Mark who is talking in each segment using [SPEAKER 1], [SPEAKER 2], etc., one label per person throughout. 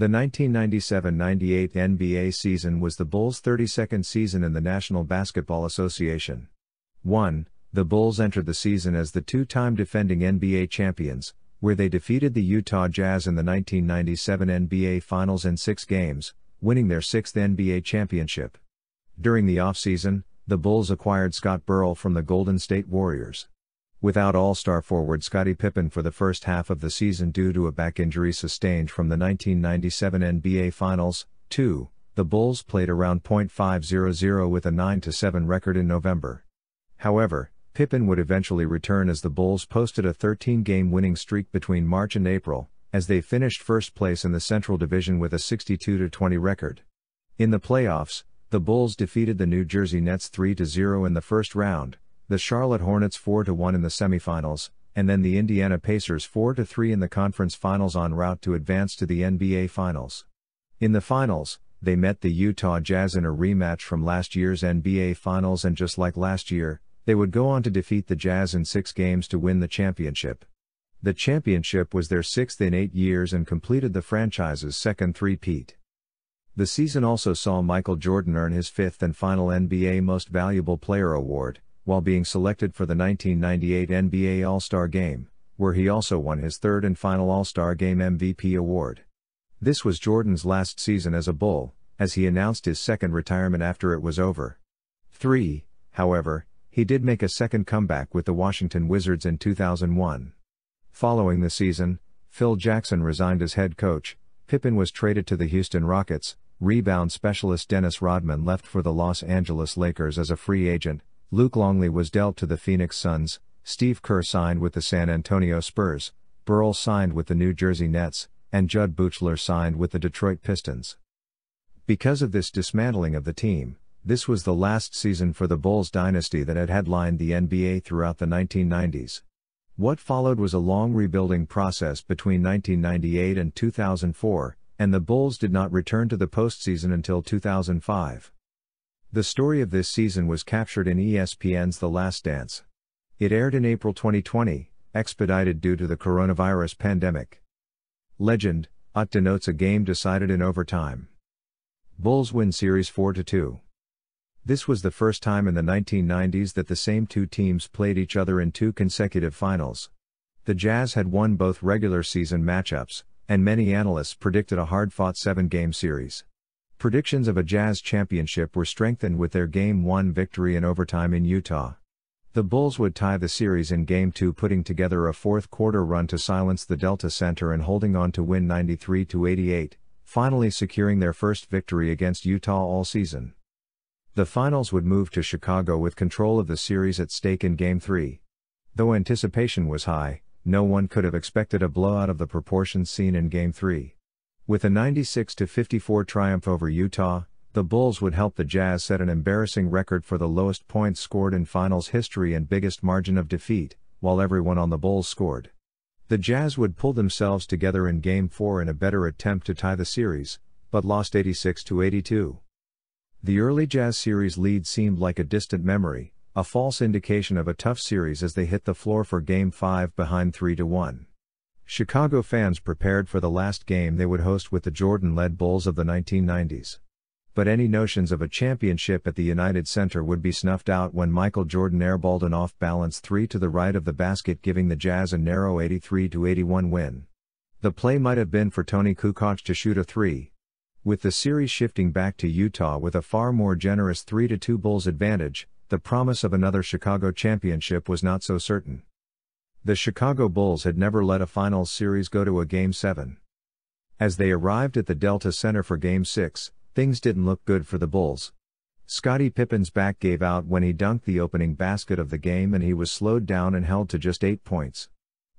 [SPEAKER 1] The 1997-98 NBA season was the Bulls' 32nd season in the National Basketball Association. 1. The Bulls entered the season as the two-time defending NBA champions, where they defeated the Utah Jazz in the 1997 NBA Finals in six games, winning their sixth NBA championship. During the offseason, the Bulls acquired Scott Burrell from the Golden State Warriors. Without All-Star forward Scottie Pippen for the first half of the season due to a back injury sustained from the 1997 NBA Finals, 2, the Bulls played around .500 with a 9-7 record in November. However, Pippen would eventually return as the Bulls posted a 13-game winning streak between March and April, as they finished first place in the Central Division with a 62-20 record. In the playoffs, the Bulls defeated the New Jersey Nets 3-0 in the first round, the Charlotte Hornets 4-1 in the semifinals, and then the Indiana Pacers 4-3 in the conference finals en route to advance to the NBA Finals. In the finals, they met the Utah Jazz in a rematch from last year's NBA Finals and just like last year, they would go on to defeat the Jazz in six games to win the championship. The championship was their sixth in eight years and completed the franchise's second three-peat. The season also saw Michael Jordan earn his fifth and final NBA Most Valuable Player award, while being selected for the 1998 NBA All-Star Game, where he also won his third and final All-Star Game MVP award. This was Jordan's last season as a Bull, as he announced his second retirement after it was over. 3. However, he did make a second comeback with the Washington Wizards in 2001. Following the season, Phil Jackson resigned as head coach, Pippen was traded to the Houston Rockets, rebound specialist Dennis Rodman left for the Los Angeles Lakers as a free agent, Luke Longley was dealt to the Phoenix Suns, Steve Kerr signed with the San Antonio Spurs, Burrell signed with the New Jersey Nets, and Jud Buechler signed with the Detroit Pistons. Because of this dismantling of the team, this was the last season for the Bulls dynasty that had headlined the NBA throughout the 1990s. What followed was a long rebuilding process between 1998 and 2004, and the Bulls did not return to the postseason until 2005. The story of this season was captured in ESPN's The Last Dance. It aired in April 2020, expedited due to the coronavirus pandemic. Legend, OT denotes a game decided in overtime. Bulls win series 4 2. This was the first time in the 1990s that the same two teams played each other in two consecutive finals. The Jazz had won both regular season matchups, and many analysts predicted a hard fought seven game series. Predictions of a Jazz championship were strengthened with their Game 1 victory in overtime in Utah. The Bulls would tie the series in Game 2 putting together a fourth quarter run to silence the Delta Center and holding on to win 93-88, finally securing their first victory against Utah all season. The finals would move to Chicago with control of the series at stake in Game 3. Though anticipation was high, no one could have expected a blowout of the proportions seen in Game 3. With a 96 54 triumph over Utah, the Bulls would help the Jazz set an embarrassing record for the lowest points scored in finals history and biggest margin of defeat, while everyone on the Bulls scored. The Jazz would pull themselves together in Game 4 in a better attempt to tie the series, but lost 86 82. The early Jazz series lead seemed like a distant memory, a false indication of a tough series as they hit the floor for Game 5 behind 3 1. Chicago fans prepared for the last game they would host with the Jordan led Bulls of the 1990s. But any notions of a championship at the United Center would be snuffed out when Michael Jordan airballed an off balance three to the right of the basket, giving the Jazz a narrow 83 81 win. The play might have been for Toni Kukoc to shoot a three. With the series shifting back to Utah with a far more generous 3 2 Bulls advantage, the promise of another Chicago championship was not so certain. The Chicago Bulls had never let a finals series go to a Game 7. As they arrived at the Delta Center for Game 6, things didn't look good for the Bulls. Scottie Pippen's back gave out when he dunked the opening basket of the game and he was slowed down and held to just 8 points.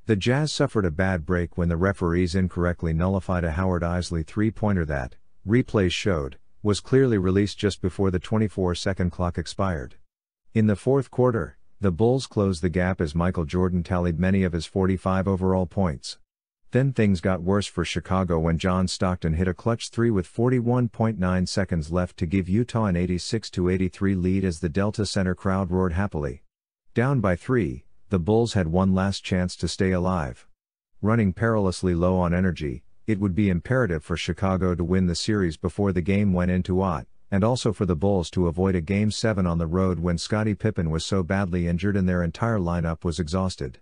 [SPEAKER 1] The Jazz suffered a bad break when the referees incorrectly nullified a Howard Eisley three-pointer that, replays showed, was clearly released just before the 24-second clock expired. In the fourth quarter, the Bulls closed the gap as Michael Jordan tallied many of his 45 overall points. Then things got worse for Chicago when John Stockton hit a clutch three with 41.9 seconds left to give Utah an 86 83 lead as the Delta Center crowd roared happily. Down by three, the Bulls had one last chance to stay alive. Running perilously low on energy, It would be imperative for Chicago to win the series before the game went into OT, and also for the Bulls to avoid a Game 7 on the road when Scottie Pippen was so badly injured and their entire lineup was exhausted.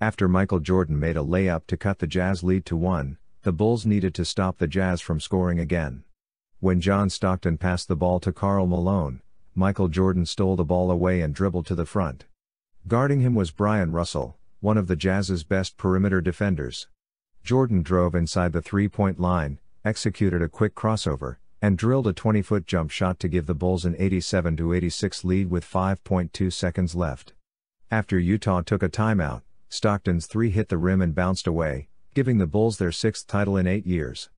[SPEAKER 1] After Michael Jordan made a layup to cut the Jazz lead to 1, the Bulls needed to stop the Jazz from scoring again. When John Stockton passed the ball to Karl Malone, Michael Jordan stole the ball away and dribbled to the front. Guarding him was Bryon Russell, one of the Jazz's best perimeter defenders. Jordan drove inside the three point line, executed a quick crossover, and drilled a 20 foot jump shot to give the Bulls an 87 86 lead with 5.2 seconds left. After Utah took a timeout, Stockton's three hit the rim and bounced away, giving the Bulls their sixth title in eight years.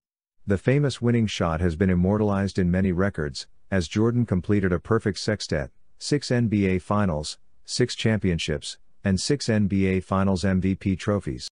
[SPEAKER 1] The famous winning shot has been immortalized in many records, as Jordan completed a perfect sextet, six NBA Finals, six championships, and six NBA Finals MVP trophies.